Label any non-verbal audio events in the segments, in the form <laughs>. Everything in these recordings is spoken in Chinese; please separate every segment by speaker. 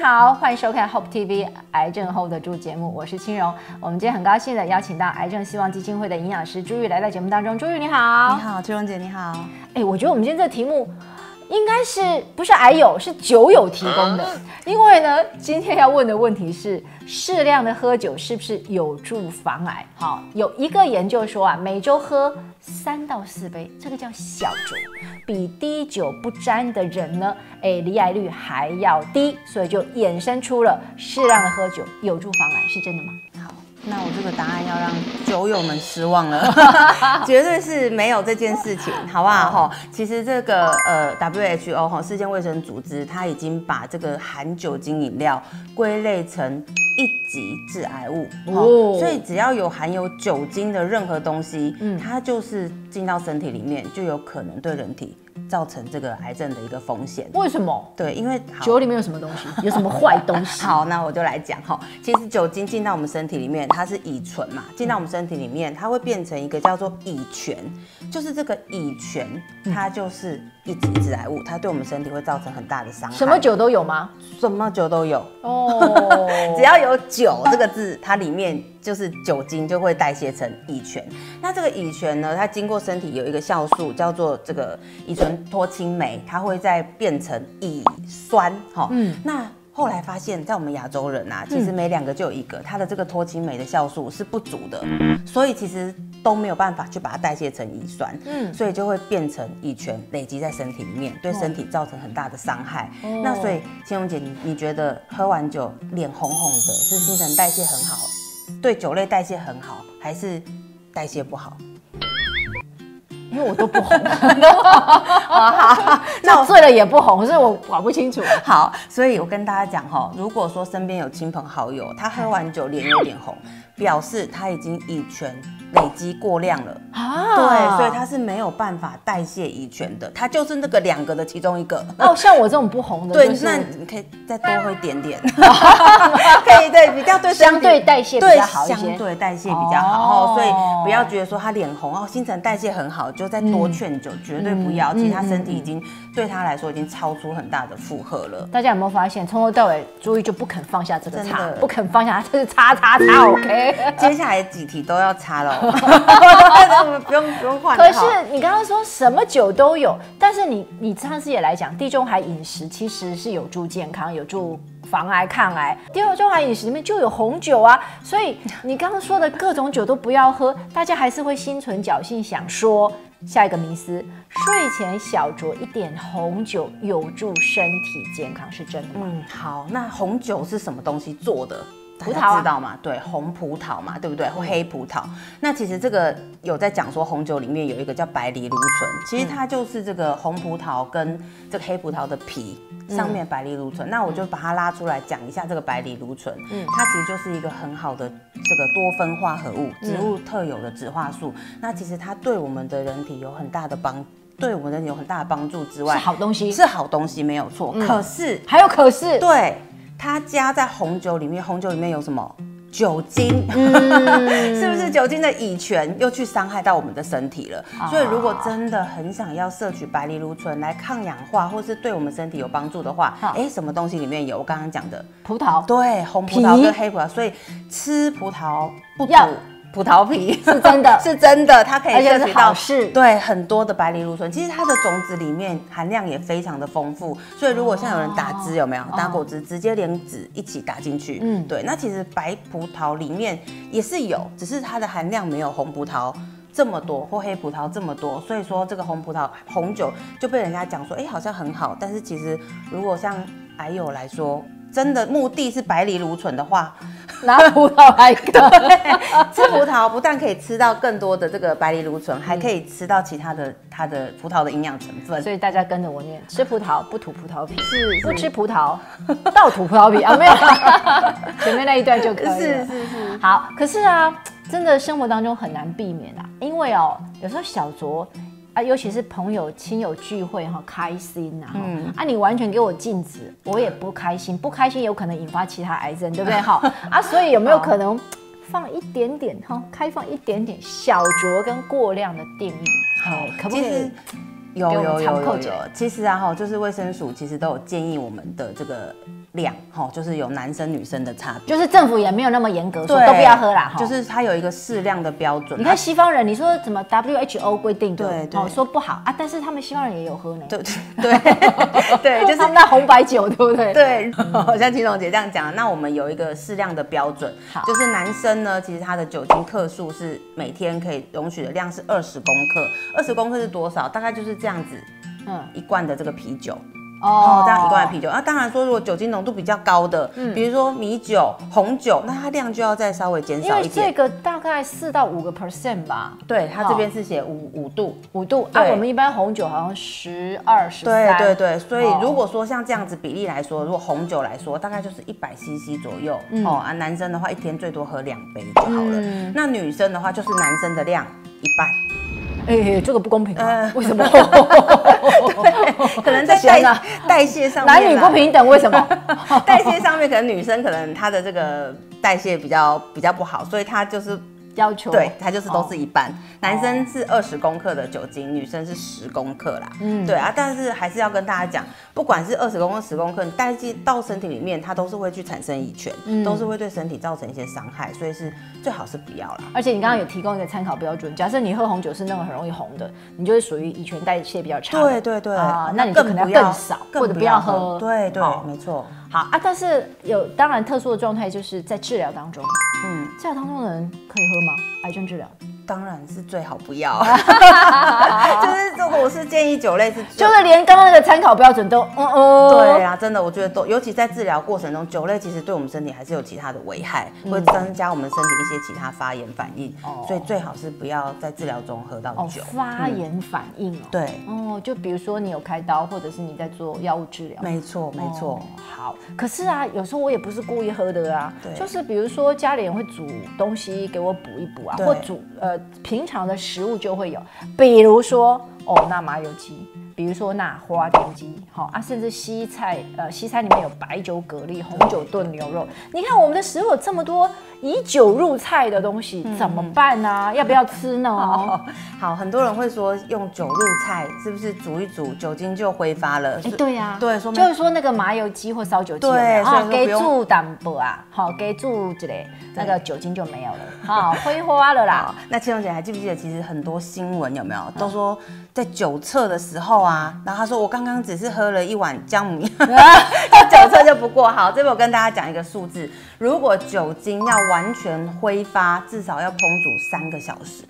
Speaker 1: 好，欢迎收看 Hope TV 癌症后的住节目，我是青荣。我们今天很高兴的邀请到癌症希望基金会的营养师朱玉来到节目当中。朱玉你好，
Speaker 2: 你好，青荣姐你好。
Speaker 1: 哎，我觉得我们今天这个题目。应该是不是癌友是酒友提供的？因为呢，今天要问的问题是适量的喝酒是不是有助防癌？好，有一个研究说啊，每周喝三到四杯，这个叫小酌，比滴酒不沾的人呢，哎，离癌率还要低，所以就衍生出了适量的喝酒有助防癌，是真的吗？
Speaker 2: 那我这个答案要让酒友们失望了，<laughs> 绝对是没有这件事情，<laughs> 好不好？哈，其实这个呃，WHO 哈，世界卫生组织，它已经把这个含酒精饮料归类成一级致癌物哦，所以只要有含有酒精的任何东西，嗯，它就是进到身体里面，就有可能对人体。造成这个癌症的一个风险，
Speaker 1: 为什么？
Speaker 2: 对，因为
Speaker 1: 酒里面有什么东西？有什么坏东西？<laughs>
Speaker 2: 好，那我就来讲哈。其实酒精进到我们身体里面，它是乙醇嘛，进到我们身体里面，它会变成一个叫做乙醛，就是这个乙醛，它就是一级致癌物，它对我们身体会造成很大的伤害。
Speaker 1: 什么酒都有吗？
Speaker 2: 什么酒都有哦，<laughs> 只要有有酒这个字，它里面。就是酒精就会代谢成乙醛，那这个乙醛呢，它经过身体有一个酵素叫做这个乙醇脱氢酶，它会再变成乙酸，哈，嗯，那后来发现，在我们亚洲人啊，其实每两个就有一个，它的这个脱氢酶的酵素是不足的，所以其实都没有办法去把它代谢成乙酸，嗯，所以就会变成乙醛累积在身体里面，对身体造成很大的伤害。那所以，千荣姐，你你觉得喝完酒脸红红的，是新陈代谢很好？对酒类代谢很好，还是代谢不好？
Speaker 1: 因为我都不红，<laughs> 好，<laughs> 那醉了也不红，所以我搞不清楚。
Speaker 2: 好，所以我跟大家讲哈，如果说身边有亲朋好友，他喝完酒脸有点红，表示他已经乙醛。累积过量了啊，对，所以它是没有办法代谢乙醛的，它就是那个两个的其中一个。
Speaker 1: 哦，像我这种不红的，
Speaker 2: 对，那你可以再多喝一点点，<laughs> 可以对，比较对
Speaker 1: 相对代谢比较好
Speaker 2: 一些，相对代谢比较好，哦所以不要觉得说他脸红哦，新陈代谢很好，就再多劝酒，绝对不要，其实他身体已经对他来说已经超出很大的负荷了。
Speaker 1: 大家有没有发现，从头到尾朱意就不肯放下这个叉，不肯放下，这是叉叉叉，OK。
Speaker 2: 接下来几题都要擦了。<laughs> 不用不用换。
Speaker 1: 可是你刚刚说什么酒都有，但是你你上次也来讲，地中海饮食其实是有助健康、有助防癌抗癌。地中海饮食里面就有红酒啊，所以你刚刚说的各种酒都不要喝，大家还是会心存侥幸，想说下一个迷思：睡前小酌一点红酒有助身体健康，是真的吗？嗯，
Speaker 2: 好，那红酒是什么东西做的？葡萄知道吗？对，红葡萄嘛，对不对？或黑葡萄。那其实这个有在讲说，红酒里面有一个叫白藜芦醇，其实它就是这个红葡萄跟这个黑葡萄的皮上面白藜芦醇。那我就把它拉出来讲一下这个白藜芦醇。嗯，它其实就是一个很好的这个多酚化合物，植物特有的植化素。那其实它对我们的人体有很大的帮，对我们的有很大的帮助之外，
Speaker 1: 是好东西，
Speaker 2: 是好东西，没有错。可是
Speaker 1: 还有可是，
Speaker 2: 对。它加在红酒里面，红酒里面有什么酒精？<laughs> 是不是酒精的乙醛又去伤害到我们的身体了？所以如果真的很想要摄取白藜芦醇来抗氧化，或是对我们身体有帮助的话，哎，什么东西里面有？我刚刚讲的
Speaker 1: 葡萄，
Speaker 2: 对，红葡萄跟黑葡萄，所以吃葡萄不要。葡萄皮
Speaker 1: 是真的，<laughs>
Speaker 2: 是真的，它可以
Speaker 1: 摄取到是
Speaker 2: 对很多的白藜芦醇。其实它的种子里面含量也非常的丰富，所以如果像有人打汁，有没有打果汁，直接连籽一起打进去？嗯，对。那其实白葡萄里面也是有，只是它的含量没有红葡萄这么多，或黑葡萄这么多。所以说这个红葡萄红酒就被人家讲说，哎，好像很好。但是其实如果像矮友来说，真的目的是白藜芦醇的话。
Speaker 1: 拿葡萄来 <laughs> 喝，
Speaker 2: 吃葡萄不但可以吃到更多的这个白藜芦醇，还可以吃到其他的它的葡萄的营养成分。
Speaker 1: 所以大家跟着我念：吃葡萄不吐葡萄皮，是不吃葡萄倒吐葡萄皮啊？没有，<laughs> 前面那一段就可以了。
Speaker 2: 是是是。
Speaker 1: 好，可是啊，真的生活当中很难避免啊，因为哦，有时候小酌。啊，尤其是朋友亲友聚会哈，开心呐，嗯，啊，你完全给我禁止，我也不开心，不开心有可能引发其他癌症，对不对？哈，<laughs> 啊，所以有没有可能放一点点哈，开放一点点小酌跟过量的定义？好，可不可以？
Speaker 2: 有有有有有，其实啊哈，就是卫生署其实都有建议我们的这个。量，哈，就是有男生女生的差别。
Speaker 1: 就是政府也没有那么严格说都不要喝啦，哈。
Speaker 2: 就是它有一个适量的标准。
Speaker 1: 你看西方人，你说怎么 WHO 规定的，
Speaker 2: 对对，
Speaker 1: 说不好啊，但是他们西方人也有喝呢。
Speaker 2: 对对 <laughs> 对，就是 <laughs>
Speaker 1: 那红白酒，对不对？<laughs>
Speaker 2: 对，像青龙姐这样讲，那我们有一个适量的标准，就是男生呢，其实他的酒精克数是每天可以容许的量是二十公克，二十公克是多少？大概就是这样子，嗯，一罐的这个啤酒。哦，这样一罐啤酒，那当然说，如果酒精浓度比较高的，嗯，比如说米酒、红酒，那它量就要再稍微减少一点。
Speaker 1: 这个大概四到五个 percent 吧。
Speaker 2: 对，它这边是写五五度，
Speaker 1: 五度。啊，我们一般红酒好像十二、十三。
Speaker 2: 对对对，所以如果说像这样子比例来说，如果红酒来说，大概就是一百 CC 左右。哦啊，男生的话一天最多喝两杯就好了。那女生的话就是男生的量一半。
Speaker 1: 哎，这个不公平啊！为什么？<laughs>
Speaker 2: 可能在代 <laughs> 代谢上，
Speaker 1: 男女不平等，为什么？<laughs>
Speaker 2: 代谢上面可能女生可能她的这个代谢比较比较不好，所以她就是。
Speaker 1: 要求
Speaker 2: 对，它就是都是一半，男生是二十公克的酒精，女生是十公克啦。嗯，对啊，但是还是要跟大家讲，不管是二十公克、十公克，你代谢到身体里面，它都是会去产生乙醛，都是会对身体造成一些伤害，所以是最好是不要啦。
Speaker 1: 而且你刚刚有提供一个参考标准，假设你喝红酒是那种很容易红的，你就是属于乙醛代谢比较差。
Speaker 2: 对对对啊，
Speaker 1: 那你就可能要更少，或者不要喝。
Speaker 2: 对对，没错。
Speaker 1: 好啊，但是有当然特殊的状态，就是在治疗当中，嗯，治疗当中的人可以喝吗？癌症治疗？
Speaker 2: 当然是最好不要，<laughs> <laughs> 就是如果我是建议酒类是，
Speaker 1: 就是连刚刚那个参考标准都，
Speaker 2: 嗯嗯，对啊，真的我觉得都，尤其在治疗过程中，酒类其实对我们身体还是有其他的危害，会增加我们身体一些其他发炎反应，所以最好是不要在治疗中喝到酒。
Speaker 1: 发炎反应哦，
Speaker 2: 对，
Speaker 1: 哦，就比如说你有开刀，或者是你在做药物治疗，
Speaker 2: 没错没错。
Speaker 1: 好，可是啊，有时候我也不是故意喝的啊，对，就是比如说家里人会煮东西给我补一补啊，或煮呃。平常的食物就会有，比如说哦，那麻油鸡，比如说那花雕鸡，好啊，甚至西菜，呃，西餐里面有白酒蛤蜊、红酒炖牛肉。你看我们的食物有这么多以酒入菜的东西，怎么办呢？要不要吃呢？<laughs>
Speaker 2: 好，很多人会说用酒入菜，是不是煮一煮酒精就挥发了？
Speaker 1: 哎，对呀，
Speaker 2: 对，说
Speaker 1: 就是说那个麻油鸡或烧酒鸡，对，给住淡薄啊，好，给住之类。那个酒精就没有了，好挥发了啦。
Speaker 2: 那青龙姐还记不记得，其实很多新闻有没有都说在酒测的时候啊，然后他说我刚刚只是喝了一碗姜母鸭，酒测就不过。好，这边我跟大家讲一个数字，如果酒精要完全挥发，至少要烹煮三个小时，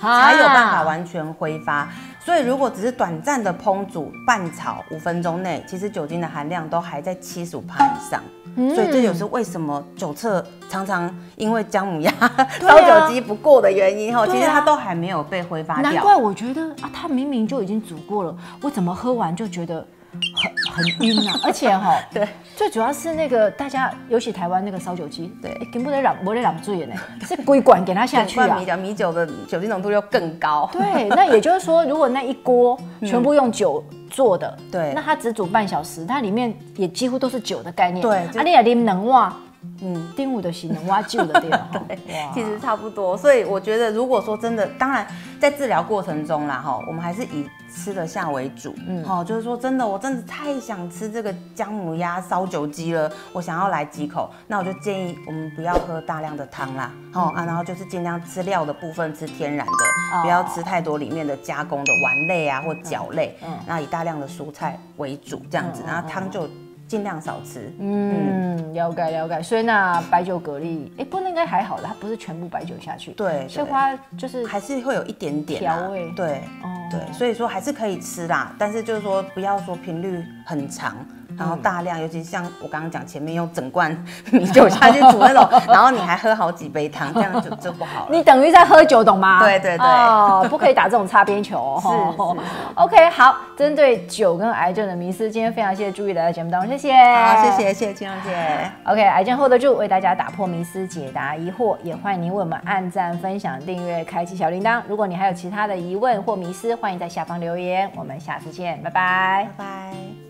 Speaker 2: 才有办法完全挥发。所以如果只是短暂的烹煮、拌炒五分钟内，其实酒精的含量都还在七十五帕以上。所以这就是为什么酒测常常因为姜母鸭烧酒机不过的原因哈，其实它都还没有被挥发掉。
Speaker 1: 难怪我觉得啊，它明明就已经煮过了，我怎么喝完就觉得很很晕啊？而且哈，<laughs>
Speaker 2: 对，
Speaker 1: 最主要是那个大家，尤其台湾那个烧酒鸡，对，根本得染，不得染醉呢，是规管给它下去啊。<laughs>
Speaker 2: 米酒米酒的酒精浓度又更高。
Speaker 1: 对，<laughs> 那也就是说，如果那一锅全部用酒。做的
Speaker 2: 对，
Speaker 1: 那它只煮半小时，它里面也几乎都是酒的概念。
Speaker 2: 对，
Speaker 1: 阿，你也啉能哇，嗯，丁五的型能挖旧的店，<laughs>
Speaker 2: 对，其实差不多。所以我觉得，如果说真的，当然在治疗过程中啦，哈，我们还是以。吃得下为主，嗯，好，就是说真的，我真的太想吃这个姜母鸭烧酒鸡了，我想要来几口，那我就建议我们不要喝大量的汤啦，好啊，然后就是尽量吃料的部分，吃天然的，不要吃太多里面的加工的丸类啊或角类，嗯，那以大量的蔬菜为主，这样子，然后汤就。尽量少吃，
Speaker 1: 嗯，了解了解。所以那白酒蛤蜊，哎，不过应该还好的，它不是全部白酒下去，
Speaker 2: 对，
Speaker 1: 鲜花就是
Speaker 2: 还是会有一点点
Speaker 1: 调味，
Speaker 2: 对，哦。对，所以说还是可以吃啦，但是就是说不要说频率很长。然后大量，尤其像我刚刚讲前面用整罐 <laughs> 米酒下去煮那种，<laughs> 然后你还喝好几杯汤，这样就就不好了。
Speaker 1: 你等于在喝酒，懂吗？
Speaker 2: 对对对，哦，
Speaker 1: 不可以打这种擦边球。<laughs>
Speaker 2: 是是。
Speaker 1: OK，好，针对酒跟癌症的迷思，今天非常谢谢朱毅来到节目当中，谢谢。
Speaker 2: 好，谢谢谢谢青龙姐。
Speaker 1: OK，癌症 hold 得住，为大家打破迷思，解答疑惑，也欢迎您为我们按赞、分享、订阅、开启小铃铛。如果你还有其他的疑问或迷思，欢迎在下方留言。我们下次见，拜拜，
Speaker 2: 拜拜。